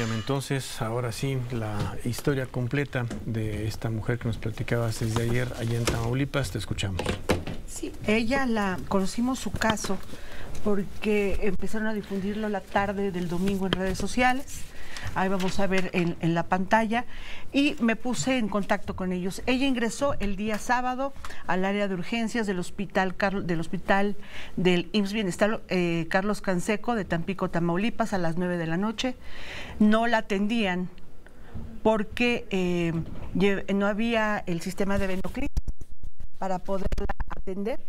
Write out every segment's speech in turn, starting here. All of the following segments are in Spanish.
Entonces, ahora sí, la historia completa de esta mujer que nos platicabas desde ayer allá en Tamaulipas, te escuchamos. Sí, ella la conocimos su caso porque empezaron a difundirlo la tarde del domingo en redes sociales ahí vamos a ver en, la pantalla, y me puse en contacto con ellos. Ella ingresó el día sábado al área de urgencias del hospital, del hospital del IMSS Bienestar eh, Carlos Canseco de Tampico, Tamaulipas, a las 9 de la noche. No la atendían porque eh, no había el sistema de venoclisis para poderla atender.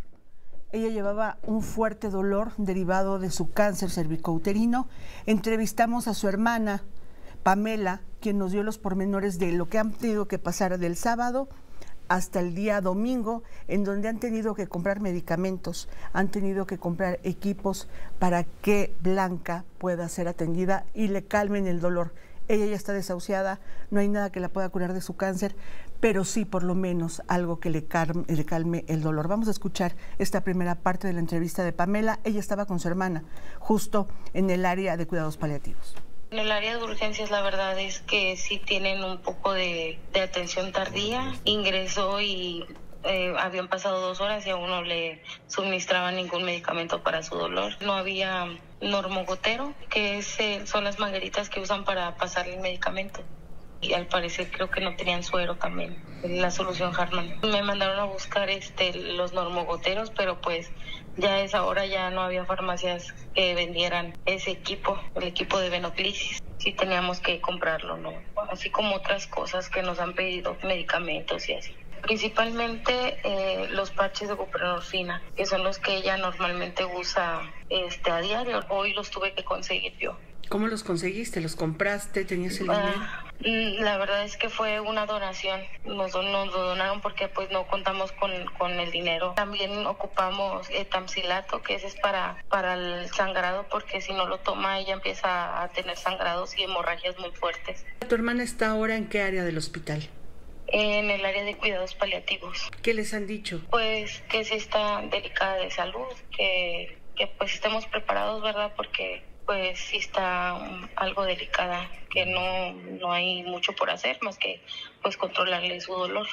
Ella llevaba un fuerte dolor derivado de su cáncer cervicouterino. Entrevistamos a su hermana, Pamela, quien nos dio los pormenores de lo que han tenido que pasar del sábado hasta el día domingo, en donde han tenido que comprar medicamentos, han tenido que comprar equipos para que Blanca pueda ser atendida y le calmen el dolor. Ella ya está desahuciada, no hay nada que la pueda curar de su cáncer, pero sí por lo menos algo que le calme, le calme el dolor. Vamos a escuchar esta primera parte de la entrevista de Pamela. Ella estaba con su hermana, justo en el área de cuidados paliativos. En el área de urgencias la verdad es que sí tienen un poco de, atención tardía. Ingresó y eh, habían pasado dos horas y aún no le suministraban ningún medicamento para su dolor. No había normogotero, que es, eh, son las mangueritas que usan para pasarle el medicamento. Y al parecer creo que no tenían suero también, la solución Harman. Me mandaron a buscar este los normogoteros, pero pues ya a esa hora ya no había farmacias que vendieran ese equipo, el equipo de venoclisis. Sí teníamos que comprarlo, ¿no? Así como otras cosas que nos han pedido, medicamentos y así. Principalmente eh, los parches de buprenorfina, que son los que ella normalmente usa este, a diario. Hoy los tuve que conseguir yo. ¿Cómo los conseguiste? ¿Los compraste? ¿Tenías el dinero? Mm, la verdad es que fue una donación. Nos, nos lo donaron porque pues no contamos con, con el dinero. También ocupamos etamcilato, que ese es para, para el sangrado, porque si no lo toma ella empieza a tener sangrados y hemorragias muy fuertes. ¿Tu hermana está ahora en qué área del hospital? En el área de cuidados paliativos. ¿Qué les han dicho? Pues que sí está delicada de salud, que, que pues estemos preparados, ¿verdad? Porque pues sí está algo delicada, que no, no hay mucho por hacer más que pues controlarle su dolor.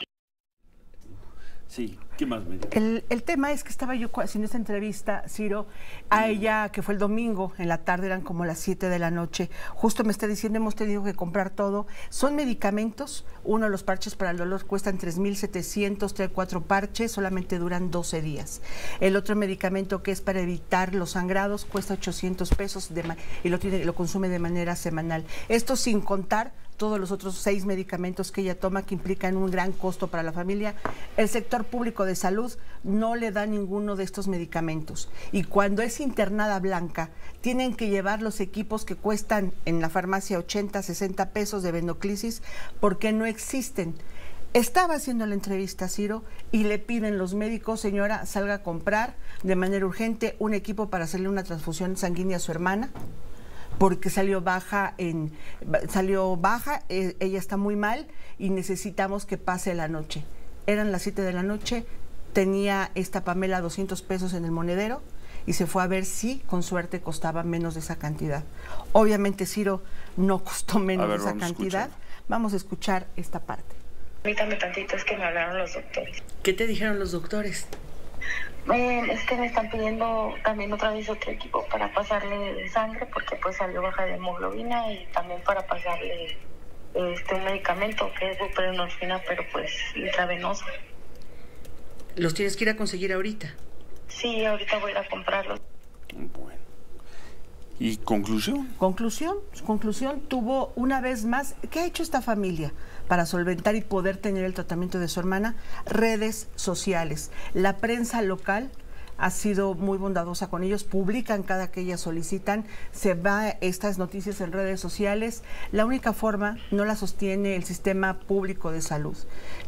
Sí, ¿qué más me el, el, tema es que estaba yo haciendo esta entrevista, Ciro, a ella, que fue el domingo, en la tarde eran como las 7 de la noche. Justo me está diciendo, hemos tenido que comprar todo. Son medicamentos, uno de los parches para el dolor cuestan 3.700, trae cuatro parches, solamente duran 12 días. El otro medicamento que es para evitar los sangrados cuesta 800 pesos y lo, tiene, lo consume de manera semanal. Esto sin contar todos los otros seis medicamentos que ella toma que implican un gran costo para la familia. El sector público de salud no le da ninguno de estos medicamentos. Y cuando es internada blanca, tienen que llevar los equipos que cuestan en la farmacia 80, 60 pesos de venoclisis porque no existen. Estaba haciendo la entrevista a Ciro y le piden los médicos, señora, salga a comprar de manera urgente un equipo para hacerle una transfusión sanguínea a su hermana porque salió baja en salió baja, eh, ella está muy mal y necesitamos que pase la noche. Eran las 7 de la noche, tenía esta Pamela 200 pesos en el monedero y se fue a ver si con suerte costaba menos de esa cantidad. Obviamente Ciro no costó menos de esa cantidad. Vamos a escuchar esta parte. Permítame tantito, es que me hablaron los doctores. ¿Qué te dijeron los doctores? Es que me están pidiendo también otra vez otro equipo para pasarle sangre porque pues salió baja de hemoglobina y también para pasarle este un medicamento que es buprenorfina pero pues intravenosa. ¿Los tienes que ir a conseguir ahorita? Sí, ahorita voy a ir a comprarlos. Bueno. ¿Y conclusión? Conclusión, conclusión, tuvo una vez más, ¿qué ha hecho esta familia? para solventar y poder tener el tratamiento de su hermana, redes sociales. La prensa local ha sido muy bondadosa con ellos, publican cada que ellas solicitan, se va estas noticias en redes sociales. La única forma no la sostiene el sistema público de salud,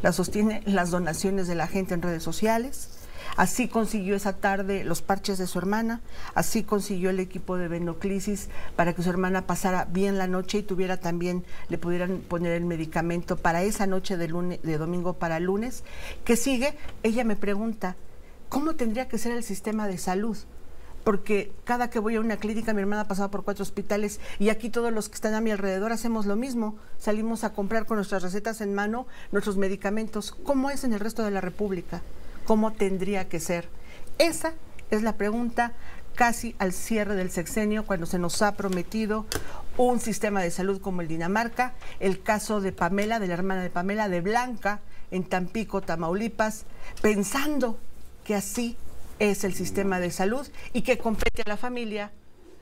la sostiene las donaciones de la gente en redes sociales Así consiguió esa tarde los parches de su hermana, así consiguió el equipo de venoclisis para que su hermana pasara bien la noche y tuviera también, le pudieran poner el medicamento para esa noche de, lunes, de domingo para lunes. que sigue? Ella me pregunta, ¿cómo tendría que ser el sistema de salud? porque cada que voy a una clínica, mi hermana ha pasado por cuatro hospitales y aquí todos los que están a mi alrededor hacemos lo mismo. Salimos a comprar con nuestras recetas en mano nuestros medicamentos. ¿Cómo es en el resto de la República? ¿Cómo tendría que ser? Esa es la pregunta casi al cierre del sexenio, cuando se nos ha prometido un sistema de salud como el Dinamarca, el caso de Pamela, de la hermana de Pamela, de Blanca, en Tampico, Tamaulipas, pensando que así es el sistema de salud y que compete a la familia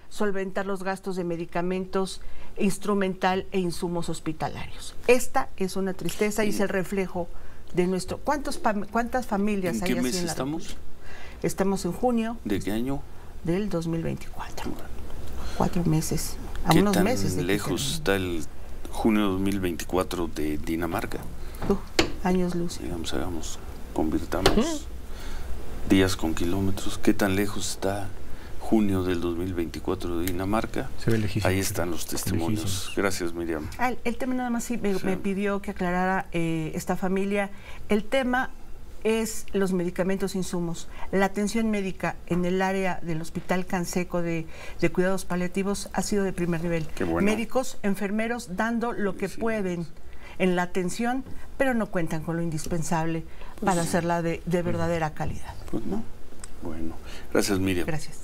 solventar los gastos de medicamentos, instrumental e insumos hospitalarios. Esta es una tristeza y es el reflejo de nuestro... ¿Cuántos, ¿Cuántas familias ¿En hay qué mes en estamos? Estamos en junio. ¿De qué año? Del 2024. Cuatro meses. A ¿Qué unos tan meses de que lejos termine. está el junio 2024 de Dinamarca? Uh, años luz. Digamos, hagamos, convirtamos días con kilómetros. ¿Qué tan lejos está junio del 2024 de Dinamarca? Se ve lejísimo. Ahí están los testimonios. Gracias, Miriam. Ah, el, el tema nada más sí me, Sí. me pidió que aclarara eh, esta familia. El tema es los medicamentos insumos. La atención médica en el área del Hospital Canseco de, de Cuidados Paliativos ha sido de primer nivel. Qué bueno. Médicos, enfermeros dando lo que pueden en la atención, pero no cuentan con lo indispensable para hacerla de, de verdadera calidad. Pues no. Bueno, gracias, Miriam. Gracias.